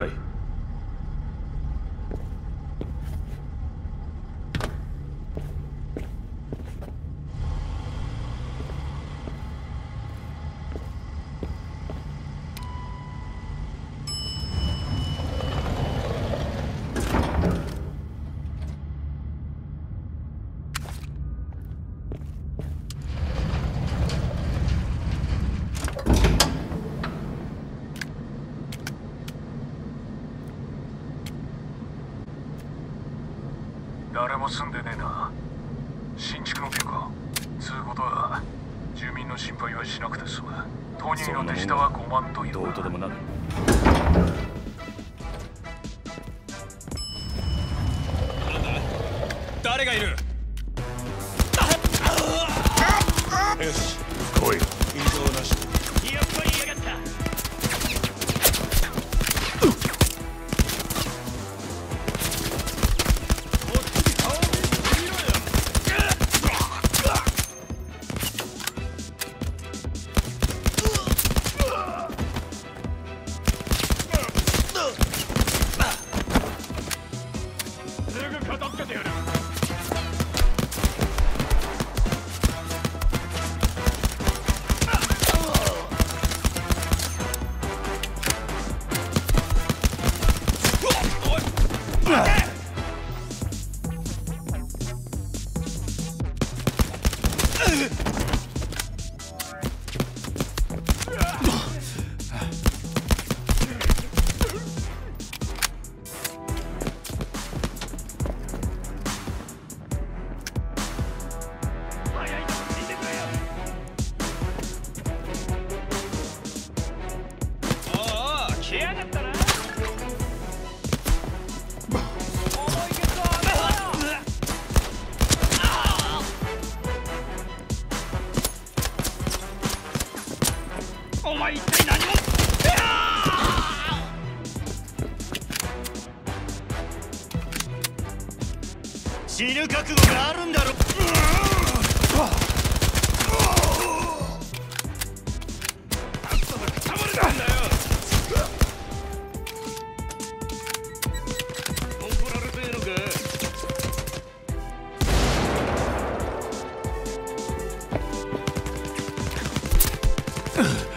Bye. 誰も住んでねえな。新築のビルかつうことは住民の心配はしなくて済む。当人の手下は5万というどうとでもなる。誰がいる？Ugh! 死ぬ覚悟があるんだろ。怒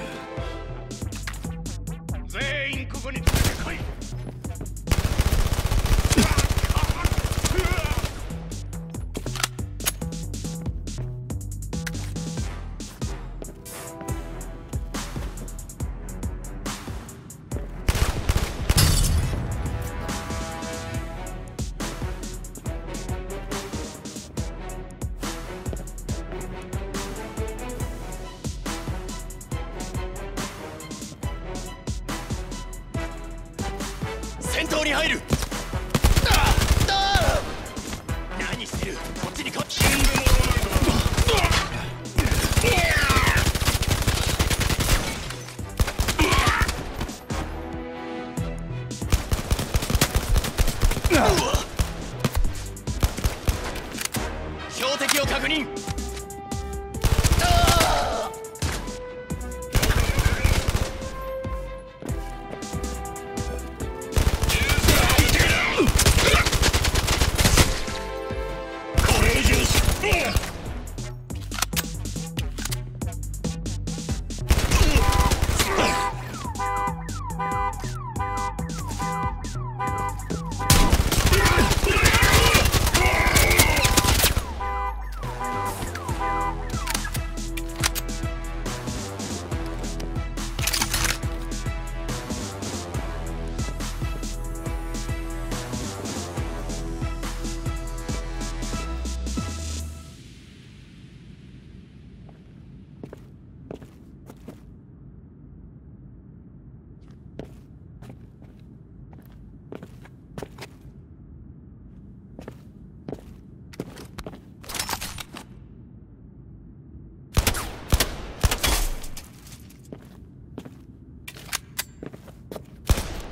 戦闘に入る。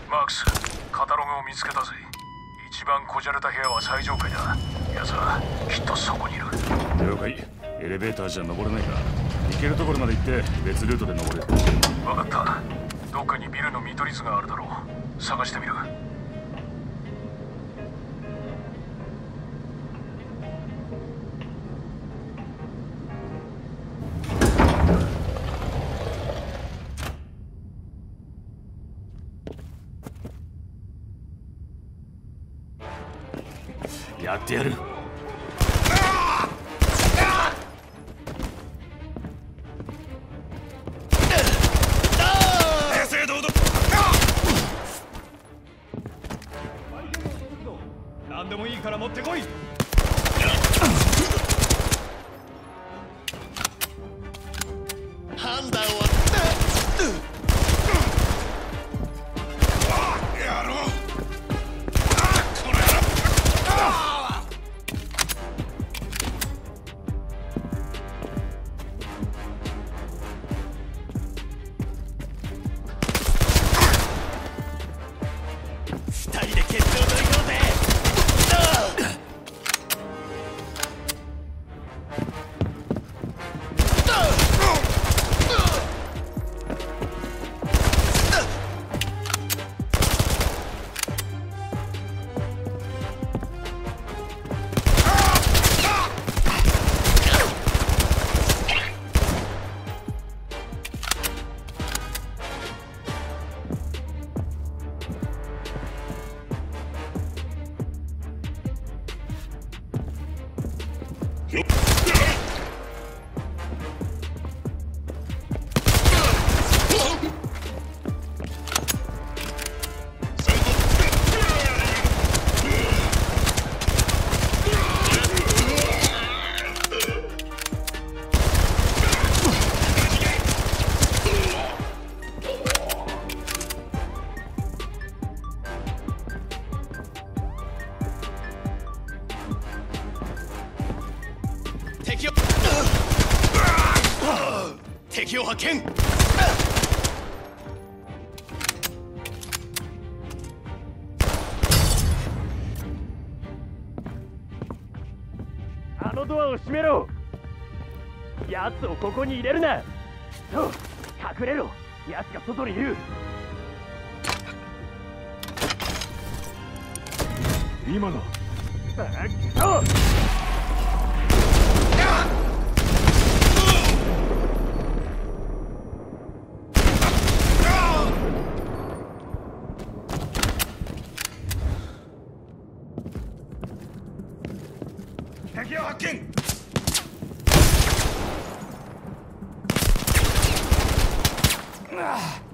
マークスカタログを見つけたぜ。一番こじゃれた部屋は最上階だ。奴はきっとそこにいる。了解。エレベーターじゃ登れないか。行けるところまで行って別ルートで登れる。分かった。どっかにビルの見取り図があるだろう。探してみるやってやる。あのドアを閉めろ。奴をここに入れるな。そう隠れろ。奴が外にいる。今の。あくそ Ah!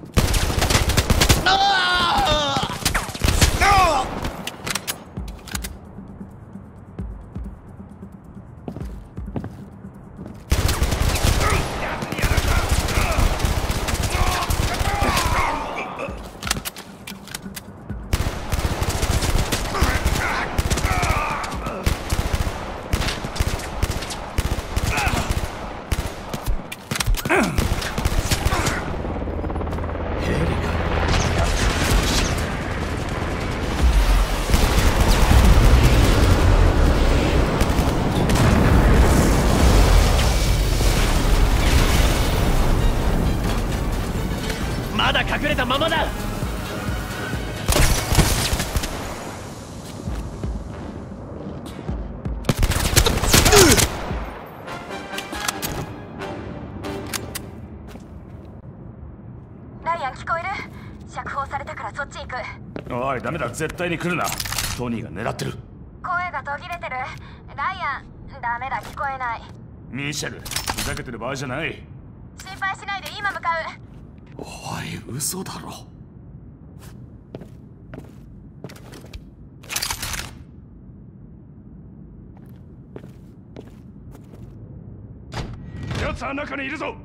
ライアン聞こえる？釈放されたからそっち行く。おいダメだ。絶対に来るな。トニーが狙ってる。声が途切れてる。ライアンダメだ聞こえない。ミシェルふざけてる場合じゃない。心配しないで今向かう。おい嘘だろ。奴は中にいるぞ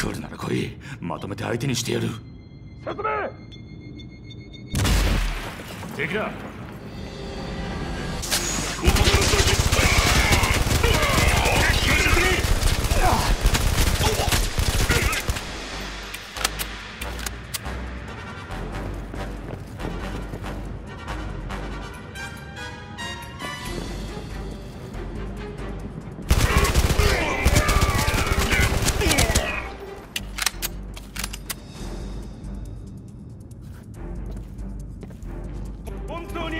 来るなら来い。まとめて相手にしてやる。進め敵だ。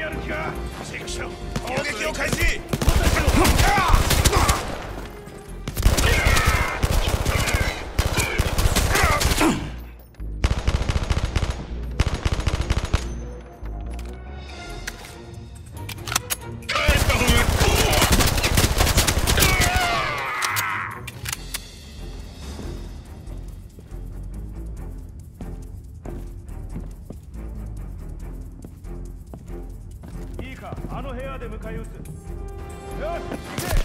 やる気か関所攻撃を開始。あの部屋で迎え撃つ。よし行け！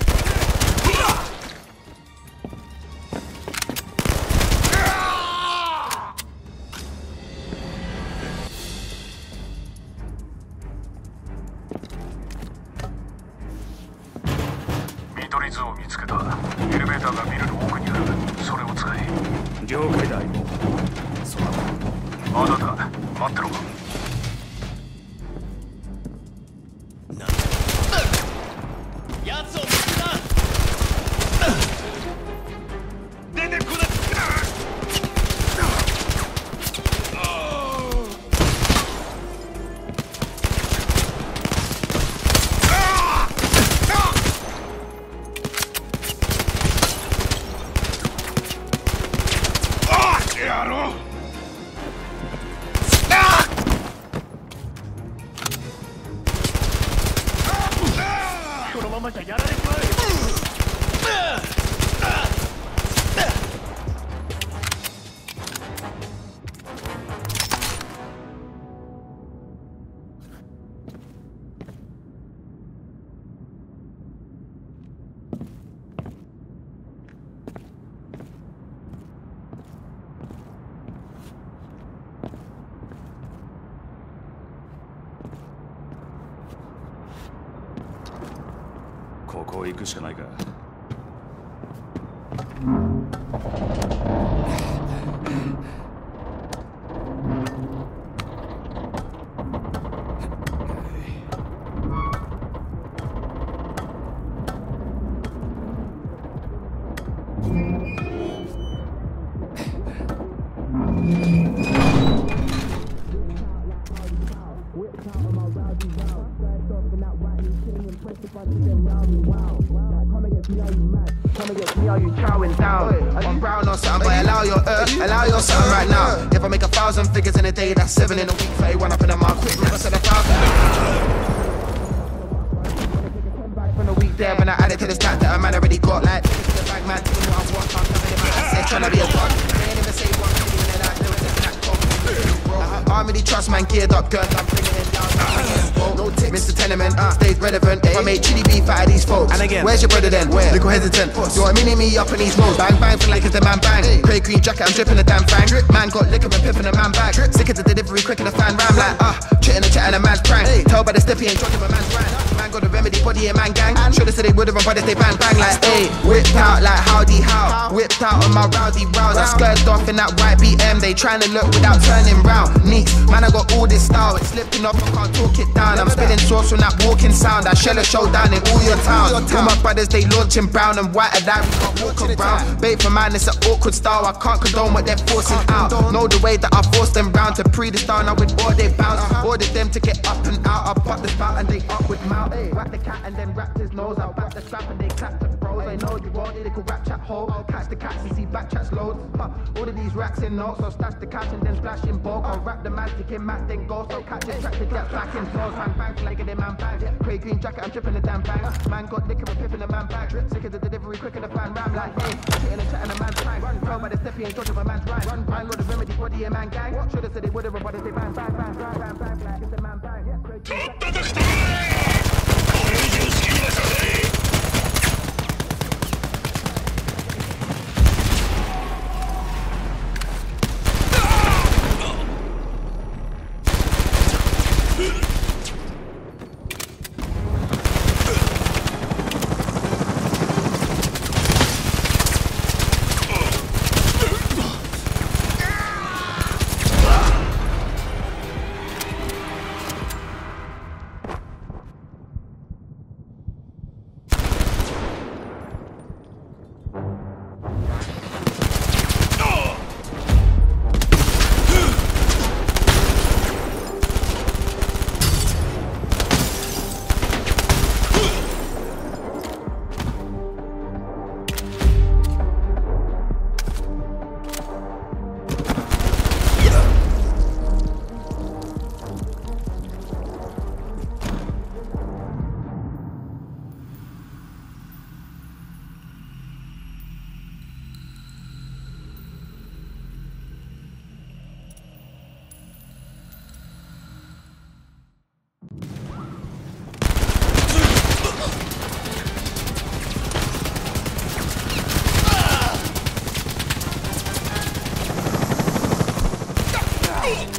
Vamos allá, después. こう行くしかないか I'm brown or something, but allow your uh, allow your something right now. If I make a thousand figures in a day, that's seven in a week. 31 up in the mark, quick, never said a thousand. From the week there, when I add it to the stat that a man already got, like, the bag man, I'm my trying to be a god. They ain't even say one thing, and then I do it, that cock. Really trust man, geared up, gun, I'm bringing it down. No tick, Mr. Tenement, uh, stays relevant. If I made chili beef out of these folks, and again, where's your brother then? Where? Little hesitant. You want mini me up in these modes? Bang bang, feel like it's the man bang. Cray green jacket, I'm dripping the damn fang. Man got liquor and pip in the man bag. Sick of the delivery, quick in the fan ram like ah. Uh, chitting the chat and a man's prank. Tell by the step he ain't jogging a man's rant. Got the remedy, body and man gang. Should've said they would've, but they bang bang like hey. Whipped out like howdy how. Whipped out on my rowdy rouse. I skirted off in that white BM. They trying to look without turning round. Neat, man, I got all this style. It's slipping off, I can't talk it down. I'm spilling sauce from that walking sound. I shell a showdown in all your towns. All my brothers, they launching brown and white and that can't walk around. Bait for man, it's an awkward style. I can't condone what they're forcing out. Know the way that I forced them round to pre the style. Now with all they bounce, ordered them to get up and out. I pop the spout and they up with mouth. Whack the cat and then wrap his nose. I back the strap and they clap the bros. They know you want it, they could rap chat hole. Catch the cats and see back chats loads. Huh. All of these racks in notes, so stash the cash and then splash in bulk. I'll wrap the magic in mat, then go. So catch it, track the get back in flows. Man bang like it in man bag. Cray green jacket, I'm dripping the damn bang. Man got liquor and pipping the man bag. Sick of the delivery, quick in the fan ram like hey. Shitting and chatting a man's prank. Tell by the step, he ain't dodging a man's right. Man got the remedy, body and man gang. What Should've said they would've, but they bang bang bang bang bang bang. 行き Hey!